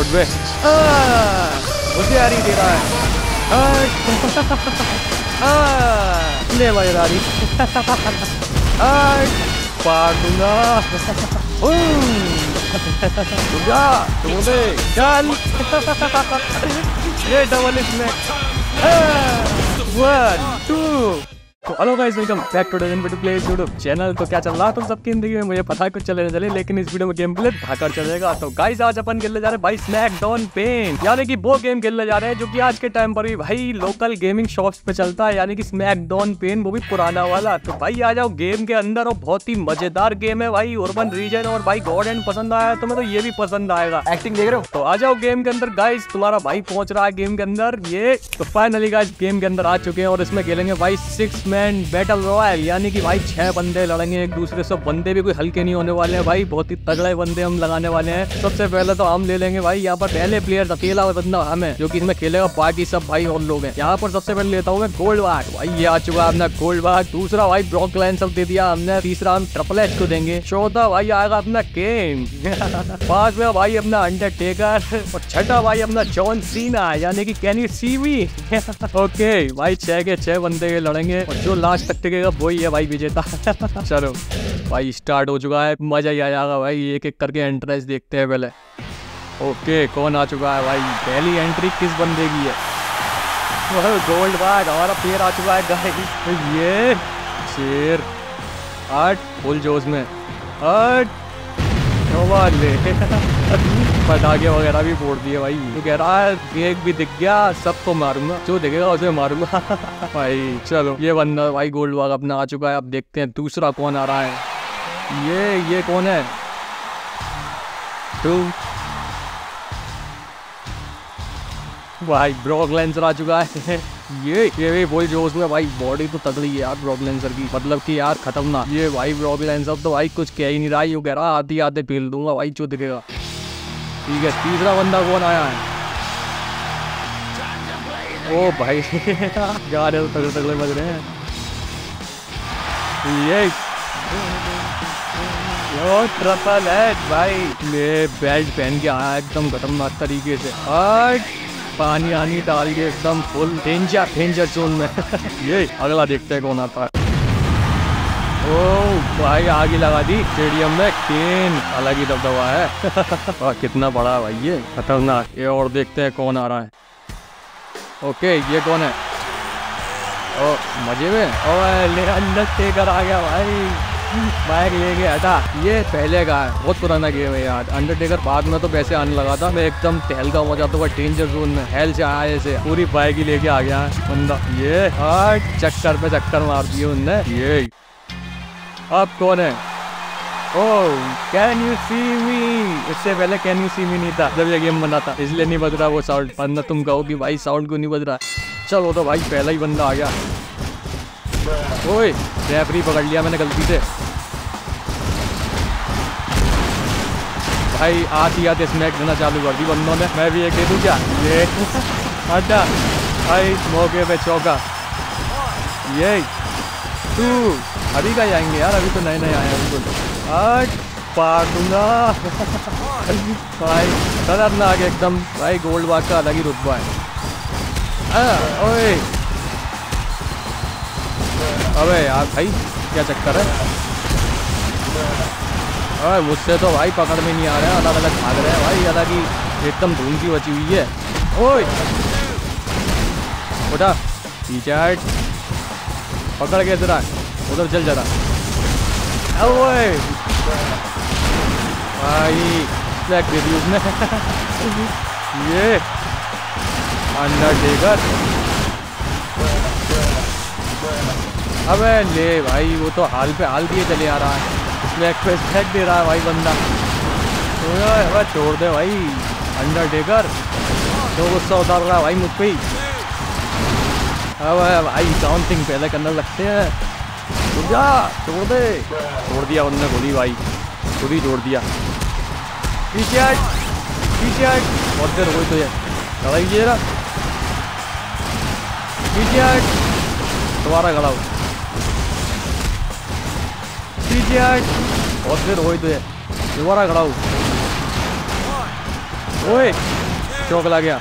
उठ आ, होशियारी दे रहा है ले भाई रारी पार दूँगा। रुक जा। चल। ये डबल इसमें। One two. तो hello guys welcome back to dozen to play YouTube channel तो क्या चल रहा है तुम सबकी ज़िंदगी में? मुझे पता है कुछ चले चले लेकिन इस वीडियो में गेम प्ले धाकर चलेगा। तो गाइस आज अपन खेलने जा रहे हैं भाई स्नैक डॉन पेन यानी कि वो गेम खेलने जा रहे हैं जो कि आज के टाइम पर भी भाई लोकल गेमिंग शॉप्स पे चलता है यानी कि स्नैक डॉन पेन वो भी पुराना वाला। तो भाई आ जाओ गेम के अंदर और बहुत ही मज़ेदार गेम है भाई urban रीजन और भाई गॉड एंड पसंद आया तुम्हें तो ये भी पसंद आएगा। एक्टिंग देख रहे हो? तो आ जाओ गेम के अंदर गाइस तुम्हारा भाई पहुँच रहा है गेम के अंदर ये तो फाइनली गाइस गेम के अंदर आ चुके हैं और इसमें खेलेंगे भाई सिक्स मैन बैटल रॉयल यानी कि भाई छह बंदे लड़ेंगे, एक दूसरे से बंदे भी कोई हल्के नहीं होने वाले हैं भाई, बहुत ही तगड़े बंदे हम लगाने वाले हैं। सबसे पहले तो हम ले लेंगे भाई, यहाँ पर पहले प्लेयर अकेला बंदा हमें जो कि इसमें खेलेगा, बाकी सब भाई और लोग हैं। यहाँ पर सबसे पहले लेता हूँ मैं गोल्ड बाग भाई ये आ चुका है अपना गोल्ड बाग दूसरा भाई ब्रॉक लाइन सब दे दिया हमने। तीसरा हम ट्रिपल एच को देंगे। चौथा भाई आएगा अपना केन पांचवा भाई अपना अंडरटेकर और छठा भाई अपना जॉन सीना यानी कि can you see me okay भाई छह के छह बंदे लड़ेंगे। और जो लास्ट तक टिकेगा, वही है भाई विजेता। चलो, भाई स्टार्ट हो चुका है, मज़ा ही आ जाएगा भाई, एक एक करके एंट्रेंस देखते हैं पहले। ओके कौन आ चुका है भाई? पहली एंट्री किस बंदे की है? गोल्ड बाग हमारा प्लेयर आ चुका है गाइस ये शेर, आठ फुल जोश में। आठ पटाखे वगैरह भी फोड़ दिए भाई। तो कह रहा है केक भी दिख गया, सबको मारूँगा। जो दिखेगा उसे मारूँगा। भाई, चलो, ये बंदा भाई गोल्ड बाग अपना आ चुका है। अब देखते हैं दूसरा कौन आ रहा है। ये ये कौन है? टू भाई ब्रॉक लेंसर आ चुका है। ये ये भी वही जो उसमें भाई बॉडी तो तगड़ी है यार लेंसर की। मतलब कि यार खतरनाक ये भाई लेंसर तो भाई कुछ कह ही नहीं रहा। ये कह रहा आते आते फेल दूँगा भाई, जो दिखेगा। ठीक है, तीसरा बंदा कौन आया है? ओ भाई यार ये तो तगड़े तगड़े लग रहे हैं। ये। यो ट्रिपल एच भाई। ये बेल्ट पहन के आया, एकदम खतरनाक तरीके से। हट पानी आनी डाल के एकदम फुल डेंजर डेंजर जोन में। ये अगला देखते हैं कौन आता है। ओ भाई, आगे लगा दी। स्टेडियम में केन अलग ही दबदबा है। कितना बड़ा है भाई ये। खतरनाक। ये और देखते हैं कौन आ रहा है। ओके, ये कौन है? ओ मज़े में। ओ ले अंडरटेकर आ गया भाई। बाइक लेके हटा ये पहले का है, बहुत पुराना गेम है यार। अंडरटेकर बाद में तो वैसे आने लगा था। मैं एकदम टहल का हो जाता हुआ डेंजर जोन में। हेल से आया ऐसे पूरी बाइक ही लेके आ गया है बंदा। ये हट चक्कर पे चक्कर मार दिए उनने। ये। अब कौन है? कैन यू सी मी इससे पहले कैन यू सी मी नहीं था, जब ये गेम बना था। इसलिए नहीं बज रहा वो साउंड वरना तुम कहो कि भाई साउंड क्यों नहीं बज रहा? चलो तो भाई, पहला ही बंदा आ गया। ओए रेफरी पकड़ लिया मैंने गलती से। भाई आती आते स्नैक देना चालू कर दी बंदों ने मैं भी एक दे दूँ क्या? ये हटा भाई मौके पे चौका। ये तू अभी का आएँगे यार अभी तो नए नए आए हैं बिल्कुल। आठ पार भाई खतरनाक एकदम। भाई गोल्ड बाग का अलग ही रुतबा है। आ, ओए। अबे यार भाई क्या चक्कर है? अरे मुझसे तो भाई पकड़ में नहीं आ रहे हैं अलग अलग भाग रहे हैं भाई अलग ही एकदम धूम की बची हुई है। ओए! उठा। हट। पकड़ के जरा उधर चल जरा। ओए! भाई ब्लैक रिव्यूज़ में ये। अंडरटेकर अबे, ले भाई, वो तो हाल पे हाल दिए चले आ रहा है। पे स्नैक दे रहा है भाई बंदा। अबे छोड़ दे भाई। अंडर अंडरटेकर तो गुस्सा उतार रहा है भाई मुझ पे ही। भाई काउंटिंग पहले करने लगते हैं। रुक जा छोड़ दे। छोड़ दिया उन्होंने गोली भाई। खुद ही छोड़ दिया। पीछे हट पीछे हट। बहुत देर हो तो ये। लड़ाई जरा। पीछे हट। दोबारा खड़ा हो। हट बहुत हो तो दोबारा खड़ा हो ओए चौक ला गया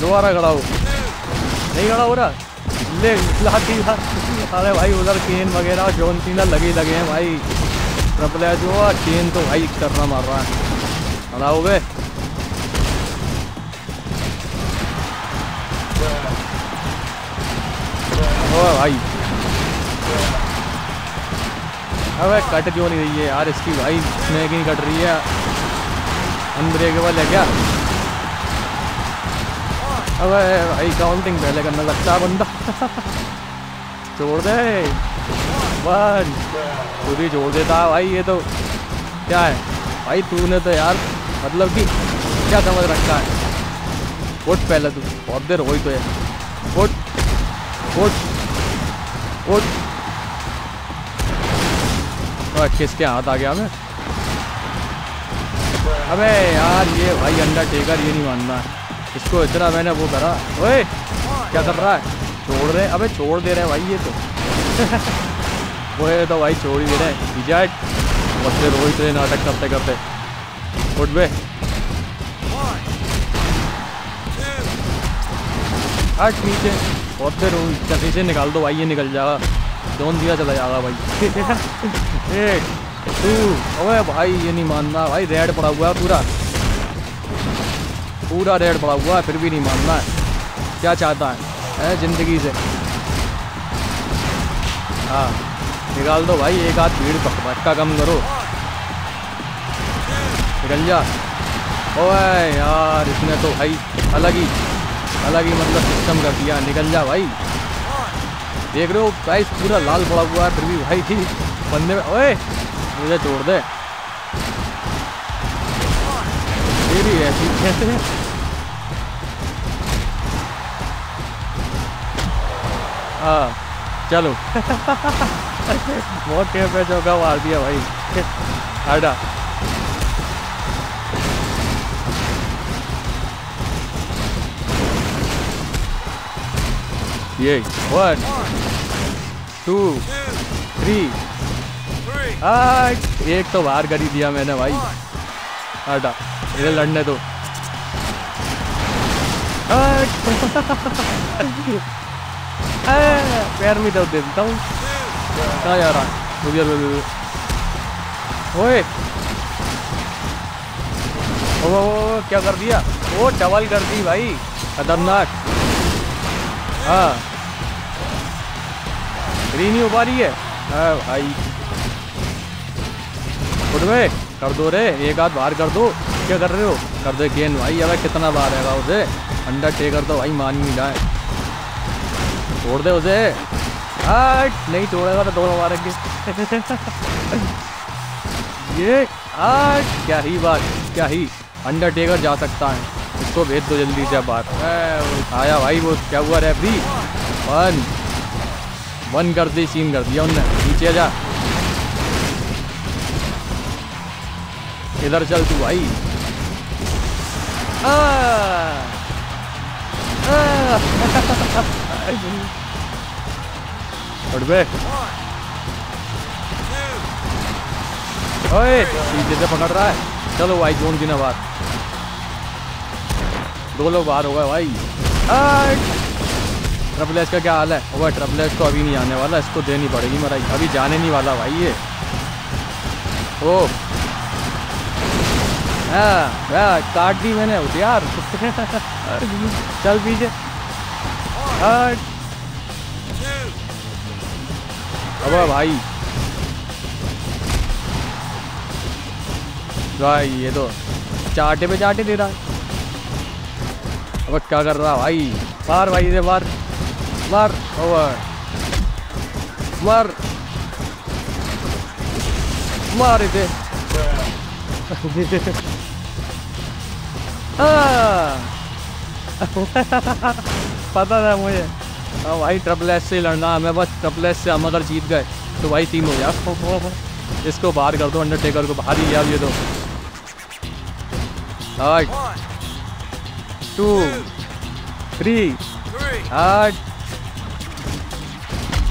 दोबारा खड़ा हो नहीं खड़ा हो रहा ले लाठी अरे भाई उधर केन वगैरह जॉन सीना लगे लगे हैं भाई ट्रिपल हुआ केन तो भाई करना मार रहा है खड़ा हो गए ओ भाई। अब कट क्यों नहीं रही है यार इसकी भाई? स्नैक ही कट रही है। अनब्रेकेबल है क्या अब भाई काउंटिंग पहले करना लगता है बंदा। छोड़ दे। वन खुद ही छोड़ देता है भाई, ये तो क्या है? भाई तूने तो यार मतलब कि क्या समझ रखा है? उठ पहले तू। बहुत देर हो ही तो है उठ। उठ। और किसके हाथ आ गया मैं अबे यार, ये भाई अंडरटेकर ये नहीं मानना। इसको इतना मैंने वो करा। ओए, क्या कर रहा है? छोड़ रहे अबे, छोड़ दे रहे हैं भाई ये तो। वो है तो भाई छोड़ ही दे रहे इजाट और फिर रोहित रहे नाटक करते करते। उठ बे। हट नीचे। और फिर चक्की से निकाल दो भाई ये निकल जाएगा जोन दिया चला जाएगा भाई। एक टू अबे भाई ये नहीं मानना। भाई रेड पड़ा हुआ है पूरा। पूरा रेड पड़ा हुआ है फिर भी नहीं मानना है। क्या चाहता है, है ज़िंदगी से। हाँ निकाल दो भाई एक आध भीड़ भटका कम करो। निकल जा। ओए यार इसने तो भाई अलग ही अलग ही मतलब सिस्टम कर दिया निकल जा भाई। देख रहे हो प्राइस पूरा लाल पड़ा हुआ है, फिर भी भाई। बंदे में ओए, मुझे छोड़ दे। तेरी ऐसी कैसे हाँ। चलो। बहुत टेप पे चौका मार दिया भाई। हटा ये वन टू थ्री आठ एक तो बाहर कर ही दिया मैंने भाई। हटा। इधर लड़ने दो। पैर में दर्द देता हूँ। रुक जा, ओए। ओ, ओ, ओ, क्या कर दिया? ओ डबल कर दी भाई। खतरनाक। हाँ। फ्री नहीं हो पा रही है। हाँ भाई। उठ कर दो रे, एक आध बाहर कर दो। क्या कर रहे हो? कर दो गेंद भाई, अबे कितना बार रहेगा उसे? अंडर टेकर तो भाई, मान ही नहीं जाए। छोड़ दे उसे। हट नहीं छोड़ेगा तो दोनों मारेंगे। ये हट क्या ही बात, क्या ही। अंडरटेकर जा सकता है। इसको भेज दो जल्दी से बात। आया भाई वो, क्या हुआ रेफरी वन वन कर दी सीन कर दिया उनने। नीचे जा। इधर चल तू भाई। उठ बे। ओए, पीछे से पकड़ रहा है। चलो भाई, जोन की बात। दो लोग बाहर हो गए भाई। ट्रिपल एच का क्या हाल है? ट्रिपल एच तो अभी नहीं आने वाला इसको देनी पड़ेगी मराई। अभी जाने नहीं वाला भाई ये। ओ। हाँ हाँ, काट दी मैंने यार चल पीछे। अब भाई। भाई ये तो चाटे पे चाटे दे रहा है। अब क्या कर रहा भाई? मार भाई इधर मार। मार ओवर मार। मार इधर हाँ। पता था मुझे। हाँ भाई ट्रिपल एस से लड़ना हमें बस ट्रिपल एस से हम अगर जीत गए तो भाई टीम हो जाए इसको बाहर कर दो अंडरटेकर को बाहर ही गया ये तो। आठ टू, थ्री, आठ।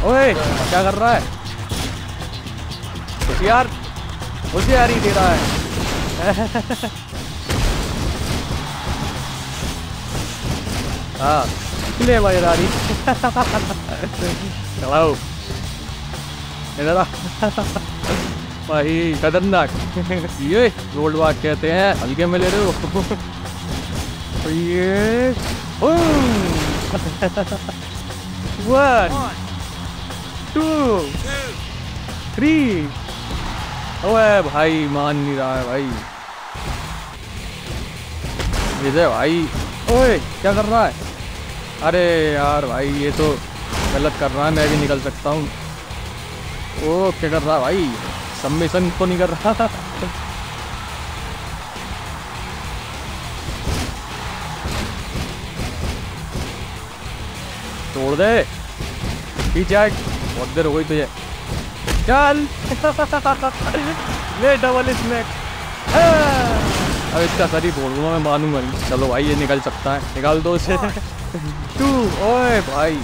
ओए, क्या कर रहा है? कुछ यार होशियारी दे रहा है। हाँ ले चलाओ। भाई, खतरनाक। ये रोड वाक कहते हैं, हल्के में ले रहे हो। ये वन टू थ्री ओए भाई, मान नहीं रहा है भाई। विजय भाई, ओए, क्या कर रहा है? अरे यार भाई, ये तो गलत कर रहा है, मैं भी निकल सकता हूँ। ओ क्या कर रहा है भाई? सबमिशन तो नहीं कर रहा। तोड़ दे। पीछे हट बहुत देर हो गई तुझे। चल। ले डबल स्मैक अब इसका सर ही बोलूँगा मैं मानूँगा नहीं चलो भाई ये निकल सकता है। निकाल दो इसे। टू ओए भाई।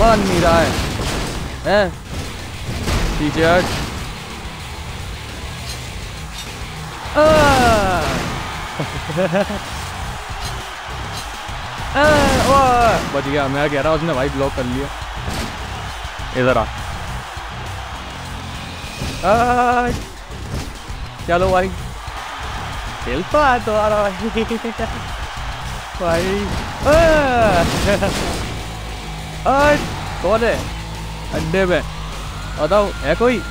मान नहीं रहा है। हैं? पीछे हट बच गया मैं कह रहा उसने भाई ब्लॉक कर लिया। इधर आ। आ, चलो भाई। खेलता है तुम्हारा भाई। भाई कौन है? अड्डे में। बताओ है कोई?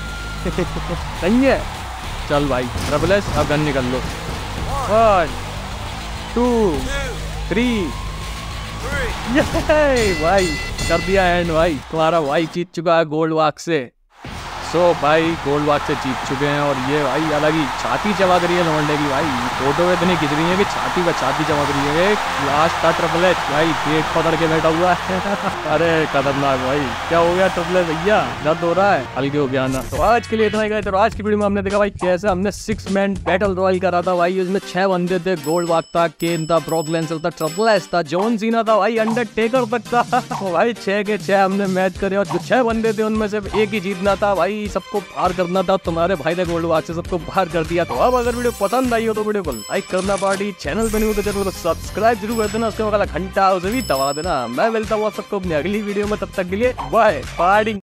नहीं है। चल भाई ट्रबलेस अब गन निकल लो। वन टू थ्री भाई कर दिया एंड भाई तुम्हारा भाई जीत चुका है गोल्ड वाक से। सो भाई गोल्ड वाक से जीत चुके हैं और ये भाई अलग ही छाती चमक रही है लौंडे की भाई। फ़ोटो में इतनी खिंच रही है कि छाती पर छाती चमक रही है। लास्ट का ट्रिपल एच भाई पेट पकड़ के बैठा हुआ है। अरे खतरनाक भाई, क्या हो गया ट्रिपल एच भैया? दर्द हो रहा है? हल्के हो गया ना। तो आज के लिए इतना ही तो आज की वीडियो में हमने देखा भाई कैसे हमने सिक्स मैन बैटल रॉयल करा था भाई। उसमें छह बंदे थे गोल्ड वाक था केन था ब्रॉक था ट्रिपल एच था जॉन सीना था, भाई अंडरटेकर तक था। भाई छह के छह हमने मैच करे और जो छह बंदे थे, उनमें से एक ही जीतना था भाई। सबको पार करना था, तुम्हारे भाई ने गोल्ड वाच से सबको बाहर कर दिया। तो अब अगर वीडियो पसंद आई हो तो वीडियो को लाइक करना, पार्टी चैनल पे नहीं हो तो चैनल को सब्सक्राइब ज़रूर कर देना, उसके बाद घंटा उसे भी दबा देना। मैं मिलता हूँ सबको अपनी अगली वीडियो में, तब तक के लिए बाय पार्टी